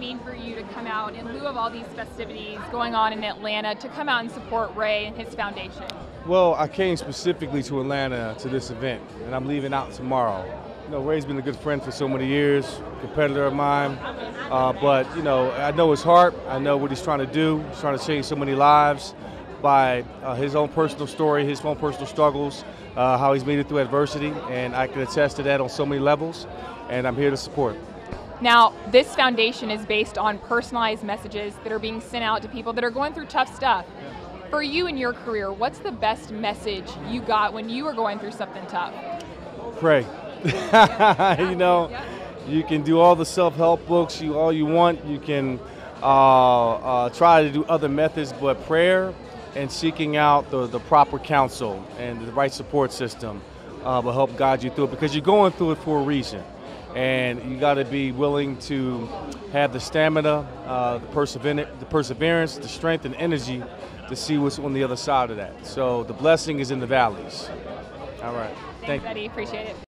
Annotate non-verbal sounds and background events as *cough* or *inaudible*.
mean for you to come out in lieu of all these festivities going on in Atlanta to come out and support Ray and his foundation? Well, I came specifically to Atlanta to this event, and I'm leaving out tomorrow. You know, Ray's been a good friend for so many years, competitor of mine. Uh, but you know, I know his heart. I know what he's trying to do. He's trying to change so many lives by uh, his own personal story, his own personal struggles, uh, how he's made it through adversity, and I can attest to that on so many levels. And I'm here to support. Now, this foundation is based on personalized messages that are being sent out to people that are going through tough stuff. For you in your career, what's the best message you got when you were going through something tough? Pray. *laughs* you know, you can do all the self-help books you all you want. You can uh, uh, try to do other methods, but prayer and seeking out the, the proper counsel and the right support system uh, will help guide you through it because you're going through it for a reason. And you got to be willing to have the stamina, uh, the, persever- the perseverance, the strength, and energy to see what's on the other side of that. So the blessing is in the valleys. All right. Thanks, Thank you. Eddie. Appreciate it.